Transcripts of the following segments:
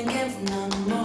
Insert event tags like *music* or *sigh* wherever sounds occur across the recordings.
again from none more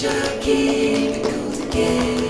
intoxicated on my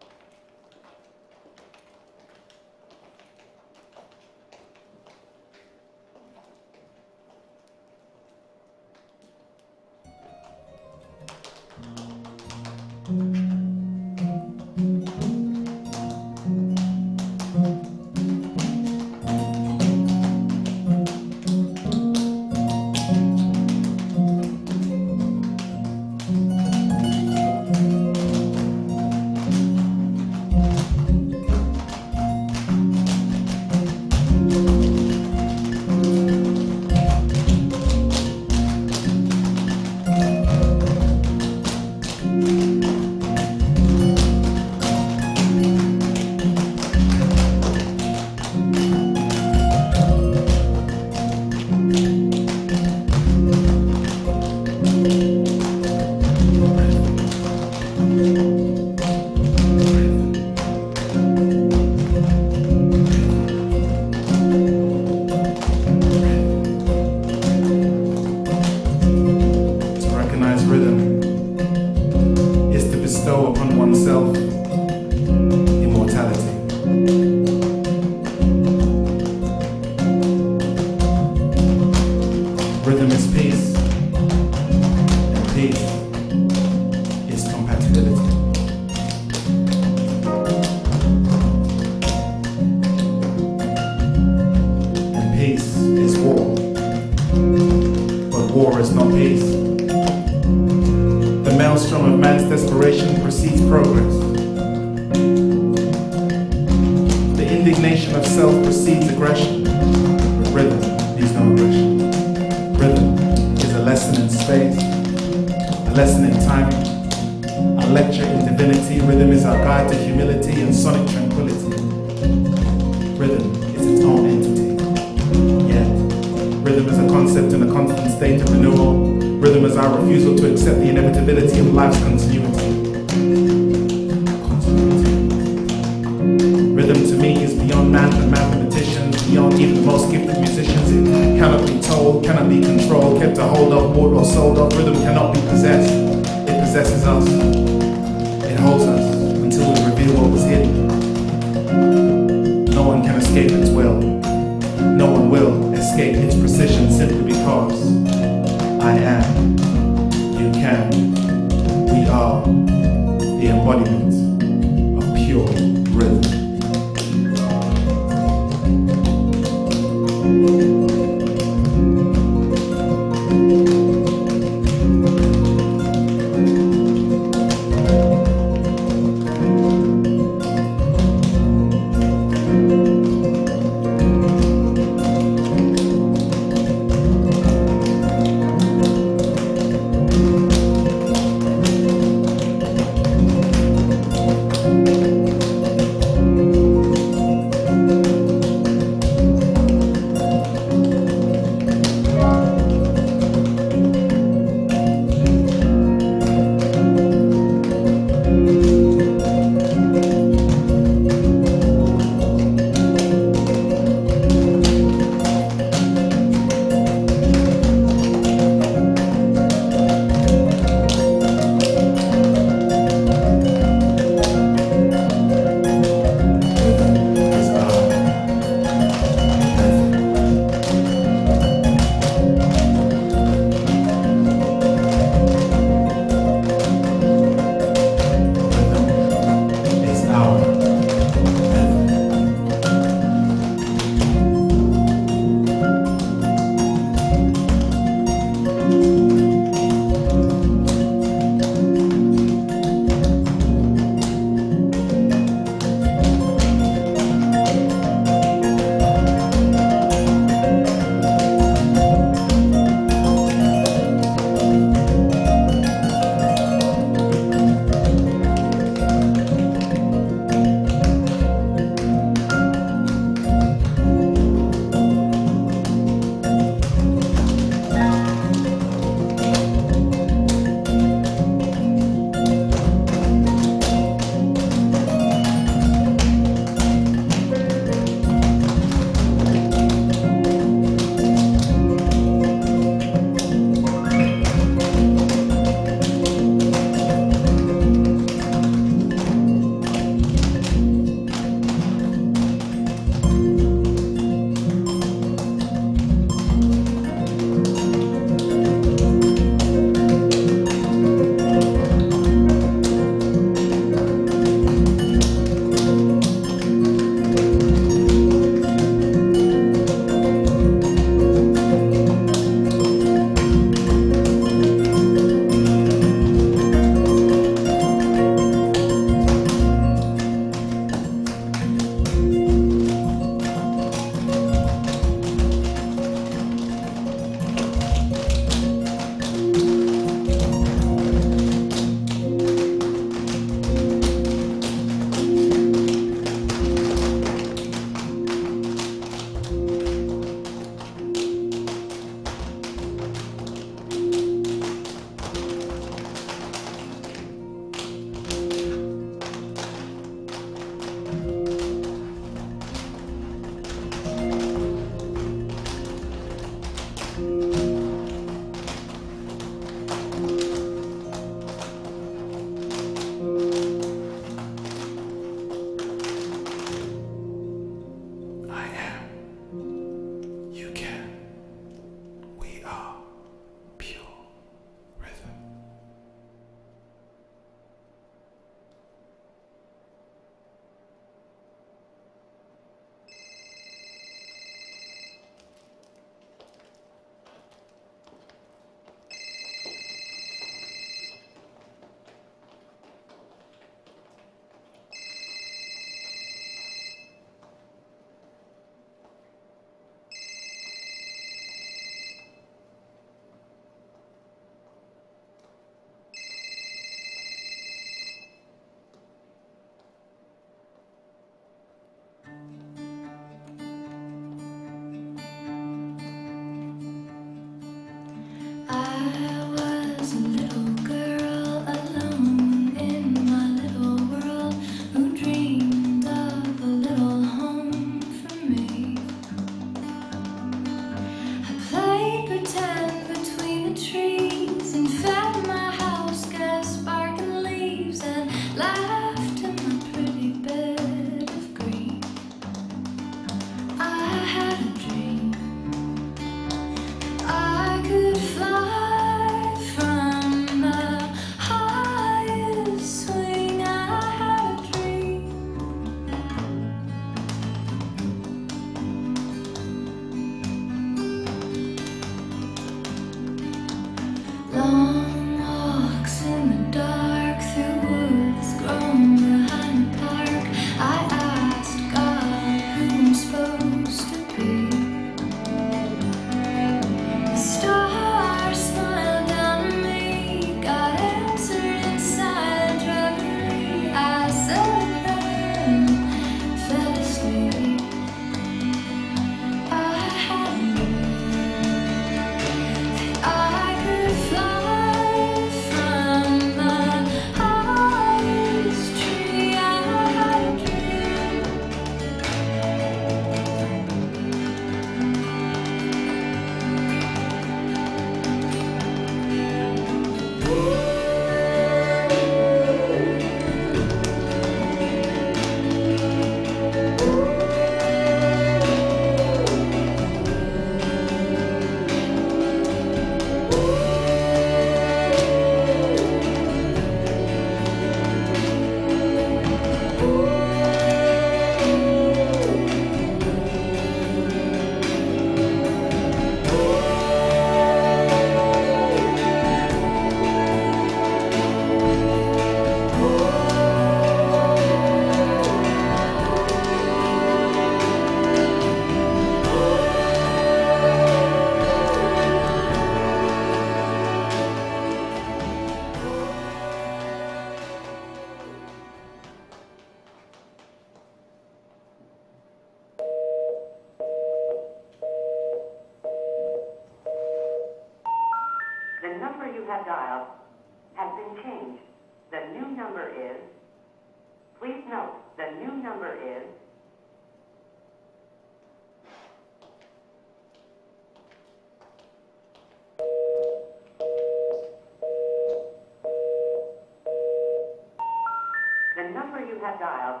you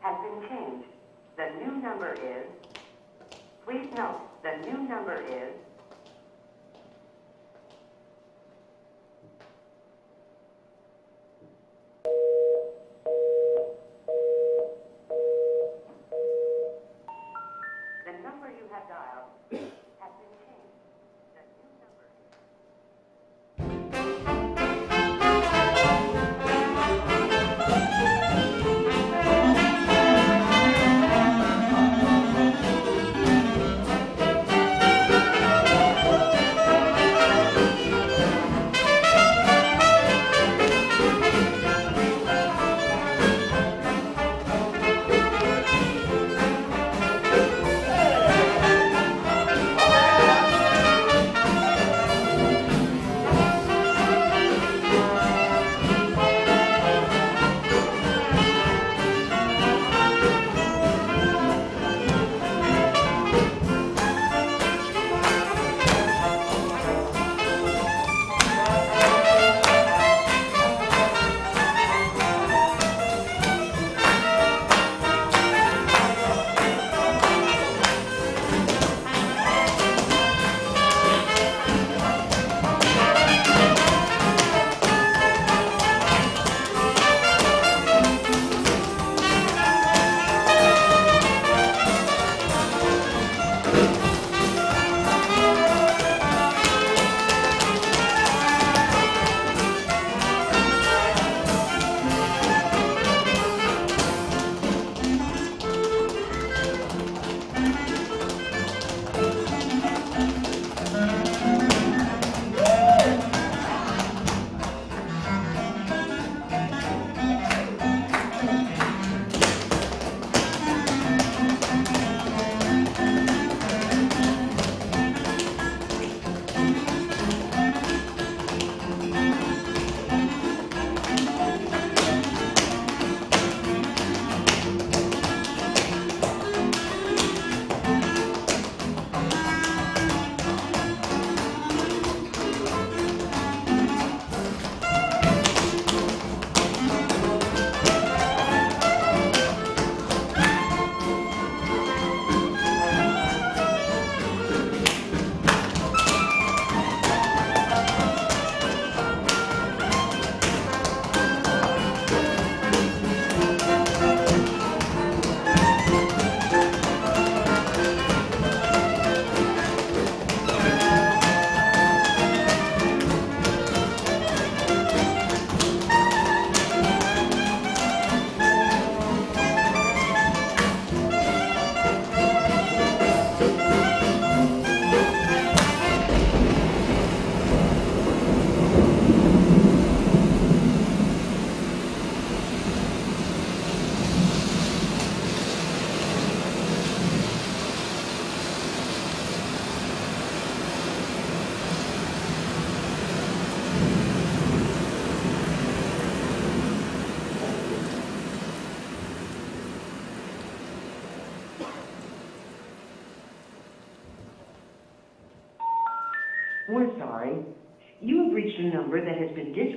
has been changed.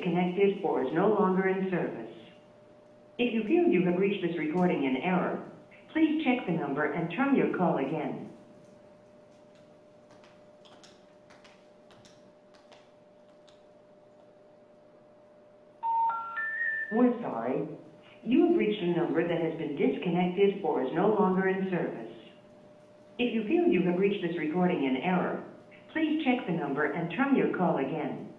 Disconnected or is no longer in service. If you feel you have reached this recording in error, please check the number and try your call again. We're sorry. You have reached a number that has been disconnected or is no longer in service. If you feel you have reached this recording in error, please check the number and try your call again.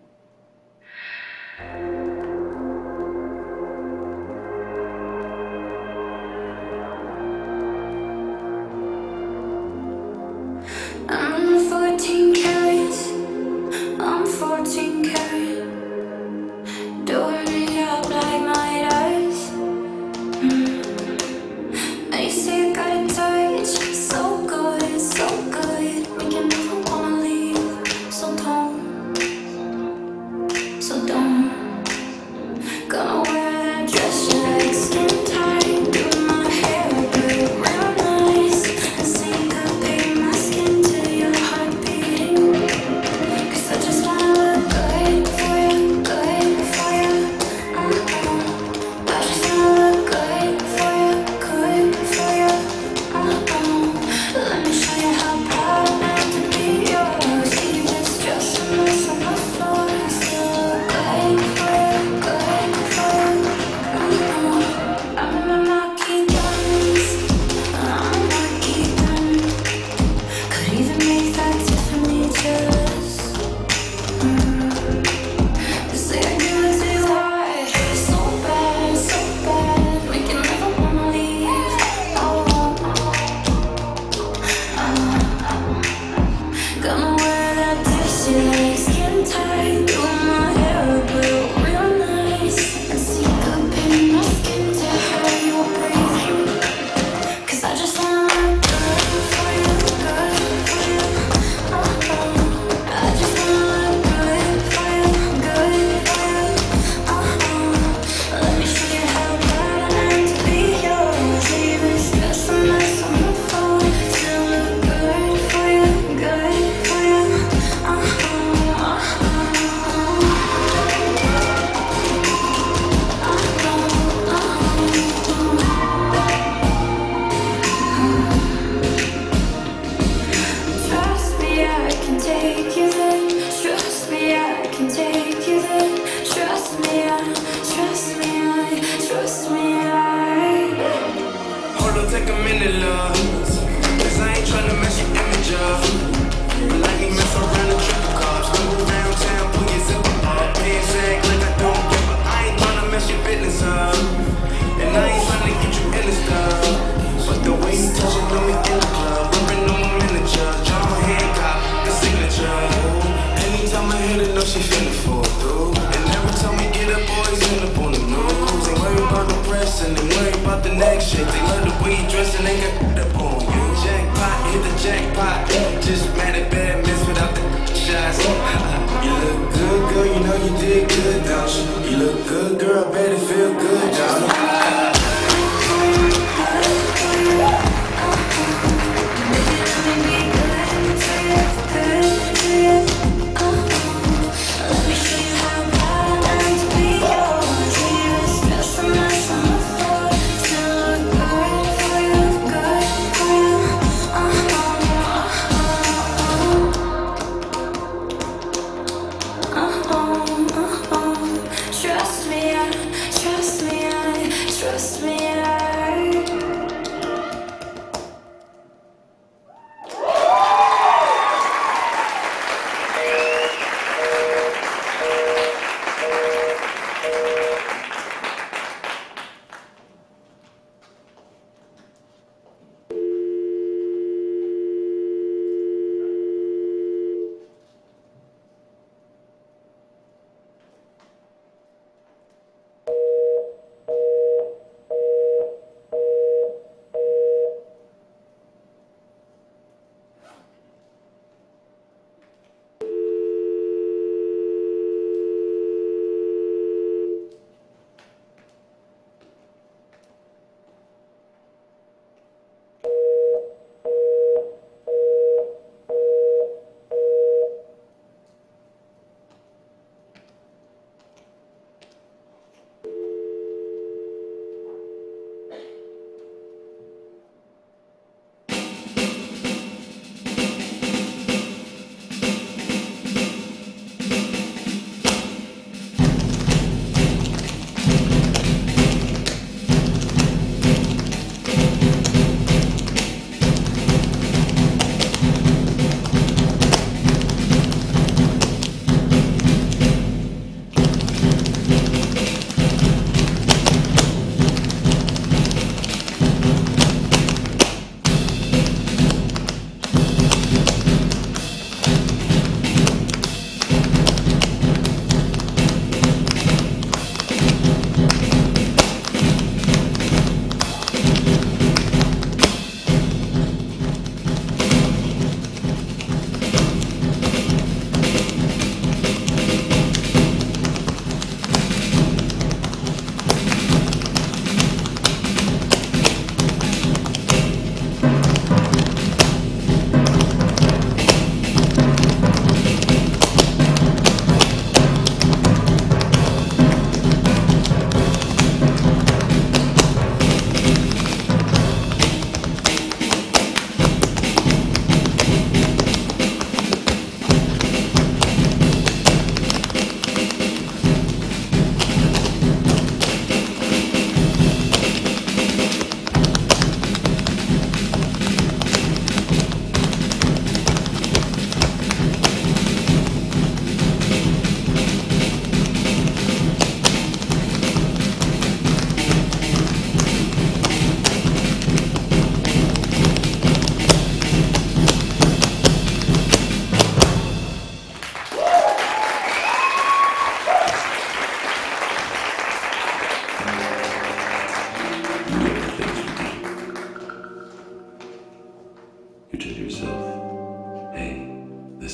take a minute, love. Cause I ain't tryna mess your image up. Like me mess around and trip the cops. Around town, pull your zipper up. Pants like I don't give a. I ain't tryna mess your business up. And I ain't tryna get you in the. Uh. But the way you touch it, let me get I know she finna fall through. And every time we get up, boys end up on the news. Ain't worried about the press and ain't worried about the next shit. They love the way you dress and they got up on you. Jackpot, hit the jackpot. Just mad at bad miss without the shots. *laughs* You look good, girl, you know you did good, don't you? You look good, girl, bet it feel good, don't you?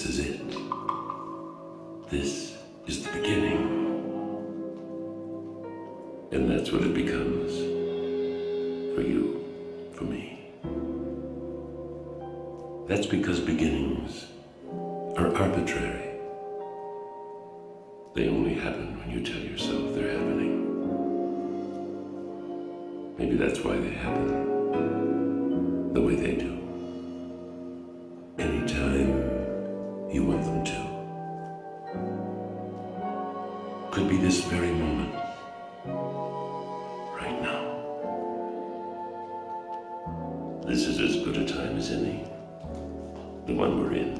This is it. This is the beginning. And that's what it becomes. For you, for me. That's because beginnings are arbitrary. They only happen when you tell yourself they're happening. Maybe that's why they happen the way they do. This very moment. Right now. This is as good a time as any. The one we're in.